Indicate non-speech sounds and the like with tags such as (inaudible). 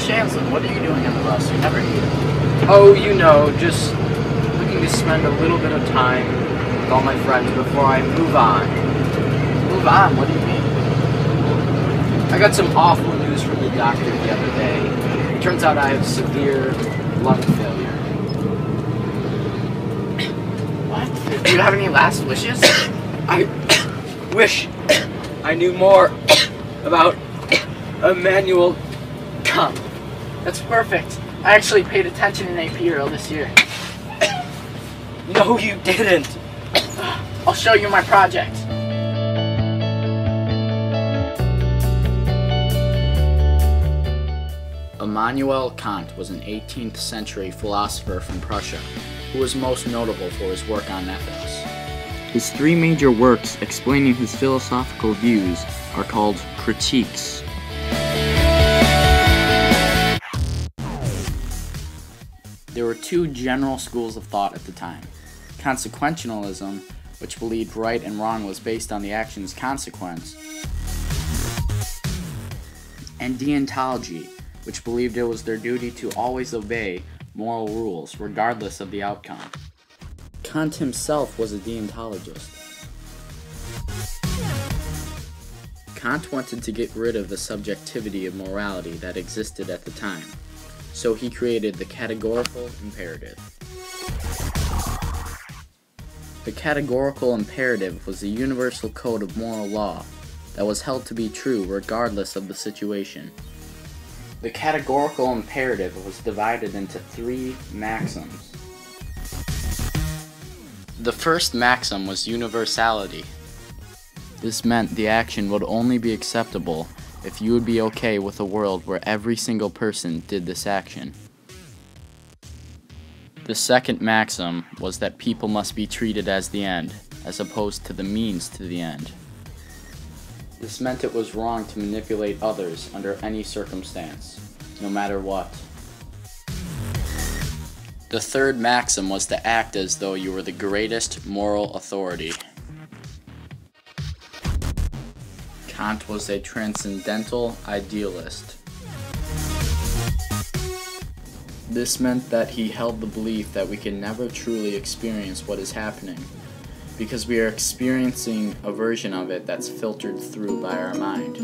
Shanslin, what are you doing on the bus? You never eat. Oh, you know, just looking to spend a little bit of time with all my friends before I move on. Move on, what do you mean? I got some awful news from the doctor the other day. It turns out I have severe lung failure. What? Do you have any last wishes? (coughs) I wish I knew more (coughs) about Immanuel Kant. That's perfect. I actually paid attention in AP Euro this year. (coughs) No, you didn't. (coughs) I'll show you my project. Immanuel Kant was an 18th century philosopher from Prussia who was most notable for his work on ethics. His three major works explaining his philosophical views are called critiques. There were two general schools of thought at the time consequentialism, which believed right and wrong was based on the action's consequence, and deontology, which believed it was their duty to always obey moral rules, regardless of the outcome. Kant himself was a deontologist. Kant wanted to get rid of the subjectivity of morality that existed at the time, so he created the categorical imperative. The categorical imperative was a universal code of moral law that was held to be true regardless of the situation. The categorical imperative was divided into three maxims. The first maxim was universality. This meant the action would only be acceptable if you would be okay with a world where every single person did this action. The second maxim was that people must be treated as the end, as opposed to the means to the end. This meant it was wrong to manipulate others under any circumstance, no matter what. The third maxim was to act as though you were the greatest moral authority. Kant was a transcendental idealist. This meant that he held the belief that we can never truly experience what is happening because we are experiencing a version of it that's filtered through by our mind.